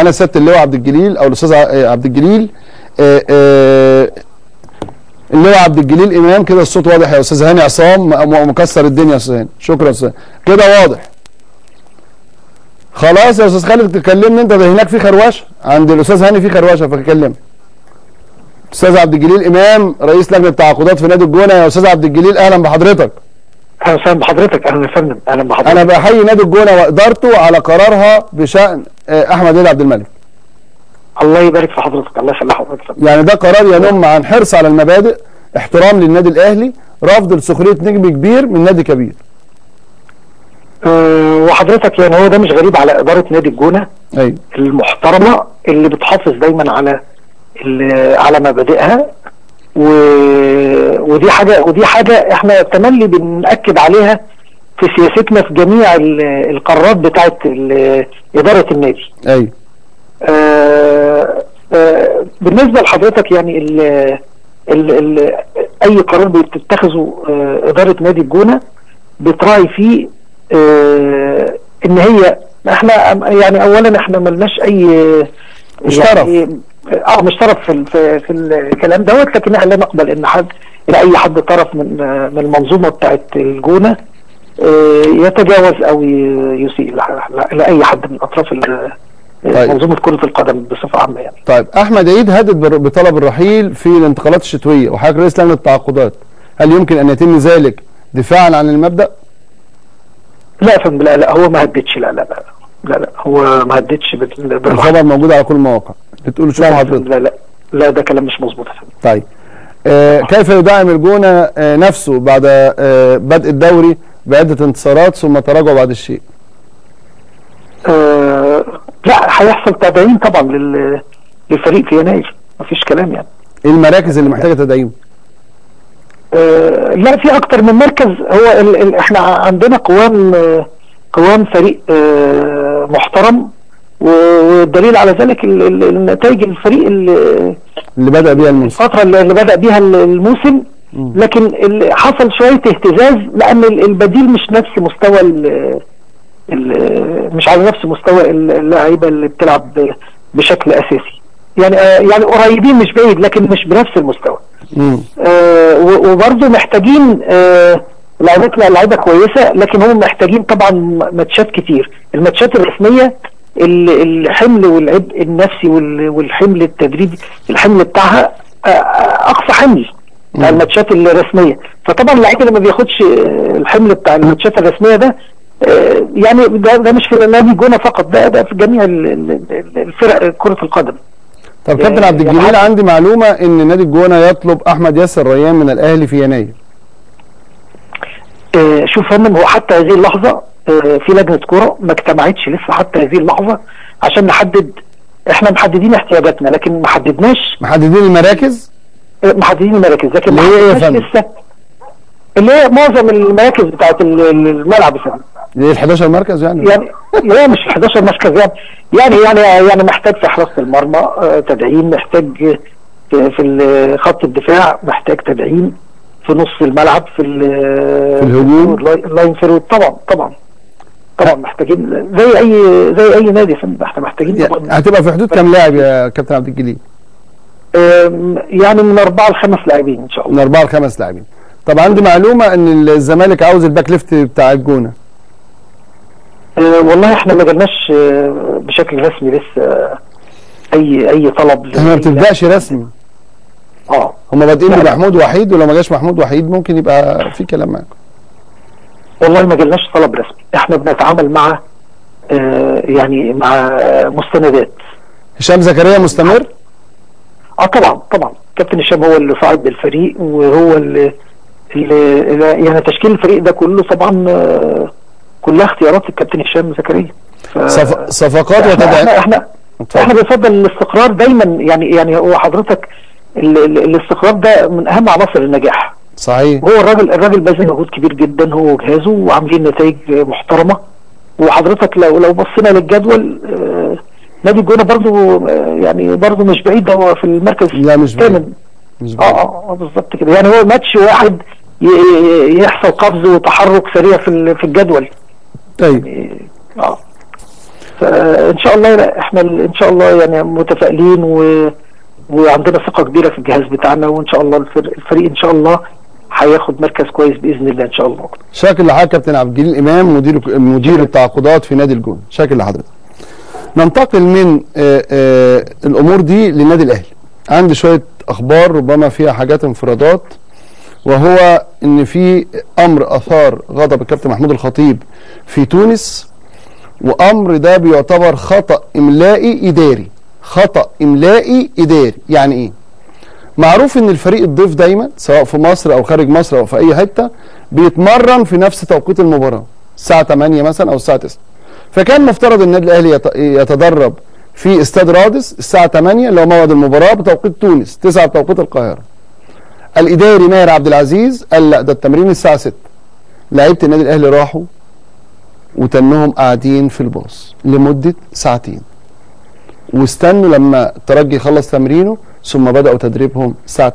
أنا سياده اللواء عبد الجليل أو الأستاذ ع- عبد الجليل. آه، آه، اللواء عبد الجليل إمام. كده الصوت واضح يا أستاذ هاني عصام. مكسر الدنيا يا أستاذ هاني. شكرا يا أستاذ كده واضح. خلاص يا أستاذ خالد تكلمني أنت. ده هناك في خروشة. عند الأستاذ هاني في خروشة فكلمني. أستاذ عبد الجليل إمام رئيس لجنة التعاقدات في نادي الجونة. يا أستاذ عبد الجليل أهلا بحضرتك. أهلا وسهلا بحضرتك أهلا يا فندم أهلا بحضرتك. أنا بحيي نادي الجونة وإدارته على قرارها بشأن آه، أحمد عيد عبد الملك. الله يبارك في حضرتك الله يخلي حضرتك. يعني ده قرار ينم عن حرص على المبادئ احترام للنادي الأهلي رفض لسخرية نجم كبير من نادي كبير. أه وحضرتك يعني هو ده مش غريب على إدارة نادي الجونة أيوه المحترمة اللي بتحافظ دايما على على مبادئها و... ودي حاجة ودي حاجة إحنا تملي بنأكد عليها في سياستنا في جميع ال- القرارات بتاعت إدارة النادي. أيوه آه، آه، بالنسبة لحضرتك يعني ال ال ال أي قرار بتتخذه آه، إدارة نادي الجونة بتراعي فيه آه، إن هي إحنا يعني اولا إحنا ملناش أي مش يعني آه مش طرف في في, في الكلام دوت لكن إحنا لا نقبل إن حد إن أي حد طرف من من المنظومة بتاعت الجونة آه، يتجاوز أو يسيء لأي حد من أطراف طيب. منظومه كره القدم بصفة عامة يعني طيب أحمد عيد هدد بطلب الرحيل في الانتقالات الشتوية وحضرتك رئيس لجنة التعاقدات هل يمكن أن يتم ذلك دفاعا عن المبدأ؟ لا يا فندم لا لا هو ما هددش لا لا لا لا لا هو ما هددش بال- بالرحمة. الخبر موجود على كل المواقع بتقولوا شو لا, حضرتك لا لا لا ده كلام مش مظبوط يا فندم. طيب. آه كيف يدعم الجونة آه نفسه بعد آه بدء الدوري بعدة انتصارات ثم تراجع بعد الشيء؟ آه لا هيحصل تدعيم طبعا لل للفريق في يناير. مفيش كلام يعني. إيه المراكز اللي محتاجة تدعيم؟ آه لا في أكتر من مركز. هو ال ال إحنا عندنا قوام آه قوام فريق آه محترم. والدليل على ذلك ال- ال- النتائج الفريق اللي اللي بدأ بيها الموسم. الفترة اللي بدأ بيها ال- الموسم. لكن حصل شوية اهتزاز لأن ال- البديل مش نفس مستوى ال- مش على نفس مستوى ال- اللعيبة اللي بتلعب بشكل أساسي. يعني آه، يعني قريبين مش بعيد لكن مش بنفس المستوى. آه، وبرضه محتاجين آه، لعيبه لا لعيبة كويسة لكن هم محتاجين طبعا ماتشات كتير. الماتشات الرسمية ال- الحمل والعبء النفسي وال- والحمل التدريبي الحمل بتاعها آه، آه، أقصى حمل بتاع الماتشات الرسمية. فطبعا اللعيب اللي ما بياخدش آه، الحمل بتاع الماتشات الرسمية ده يعني ده, ده مش في نادي جونة فقط ده ده في جميع ال- ال- ال- الفرق كرة القدم. طب كابتن آه، عبد يعني الجليل عارف- عندي معلومة إن نادي الجونة يطلب أحمد ياسر ريان من الأهلي في يناير. شوف يا فندم هو حتى هذه اللحظة آه، في لجنة كرة ما اجتمعتش لسه حتى هذه اللحظة عشان نحدد إحنا محددين احتياجاتنا لكن ما حددناش. محددين المراكز؟ آه، محددين المراكز لكن اللي ما يا حددناش؟ لسه. اللي هي معظم المراكز بتاعت ال- ال- الملعب يا اللي هي ال 11 مركز يعني؟ يعني لا مش 11 مركز يعني. يعني يعني يعني محتاج في حراسة المرمى آه، تدعيم محتاج في خط الدفاع محتاج تدعيم في نص الملعب في في الهجوم؟ ال line- ال line forward طبعا طبعا. طبعا محتاجين زي اي زي أي نادي يا فندم إحنا محتاجين يعني هتبقى في حدود كام لاعب يا كابتن عبد الجليل؟ يعني من أربعة لخمس لاعبين إن شاء من الله أربعة لخمس لاعبين. طب عندي معلومة إن الزمالك عاوز ال back left بتاع الجونة. آه، والله إحنا ما جالناش آه، بشكل رسمي لسه اي أي طلب إحنا ما لأي بتبدأش رسمي. آه هم بادئين. بمحمود وحيد ولو ما جاش محمود وحيد ممكن يبقى في كلام معاكم. والله ما جالناش طلب رسمي إحنا بنتعامل مع آه، يعني مع آه، مستندات. هشام زكريا مستمر؟ آه طبعا طبعا. كابتن هشام هو اللي صعد بالفريق وهو اللي, اللي يعني تشكيل الفريق ده كله طبعا آه، كلها اختيارات الكابتن هشام زكريا. صف... صفقات إحنا إحنا وتدعيم إحنا, إحنا بنفضل الاستقرار دايما يعني يعني هو حضرتك ال- ال- الاستقرار ده من أهم عناصر النجاح. صحيح. هو الراجل الراجل باذل مجهود كبير جدا هو وجهازه وعاملين نتائج محترمة. وحضرتك لو لو بصينا للجدول آه، نادي الجونة برضو آه، يعني برضو مش بعيد هو في المركز لا مش بعيد. الثامن. مش آه بعيد. آه آه، بالظبط كده. يعني هو ماتش واحد يحصل قفز وتحرك سريع في في الجدول. طيب. إيه، آه. فإن شاء الله إحنا إن شاء الله يعني متفائلين و... وعندنا ثقة كبيرة في الجهاز بتاعنا وإن شاء الله الفريق, الفريق إن شاء الله هياخد مركز كويس بإذن الله إن شاء الله. شاكر لحضرتك كابتن عبد الجليل امام مدير مدير التعاقدات في نادي الجون. شاكر لحضرتك. ننتقل من آه، آه، الأمور دي للنادي الأهلي. عندي شوية أخبار ربما فيها حاجات انفرادات وهو إن في أمر أثار غضب الكابتن محمود الخطيب في تونس وأمر ده بيعتبر خطأ إملائي إداري. خطأ إملائي إداري. يعني إيه؟ معروف إن الفريق الضيف دايما سواء في مصر أو خارج مصر أو في أي حتة بيتمرن في نفس توقيت المباراة الساعة 8 مثلا أو الساعة 9 فكان مفترض النادي الأهلي يت- يتدرب في استاد رادس الساعة 8 اللي هو موعد المباراة بتوقيت تونس 9 بتوقيت القاهرة. الإداري ماهر عبد العزيز قال لا ده التمرين الساعة 6 لعيبة النادي الأهلي راحوا وتنهم قاعدين في الباص لمدة ساعتين. واستنوا لما الترجي يخلص تمرينه ثم بدأوا تدريبهم الساعة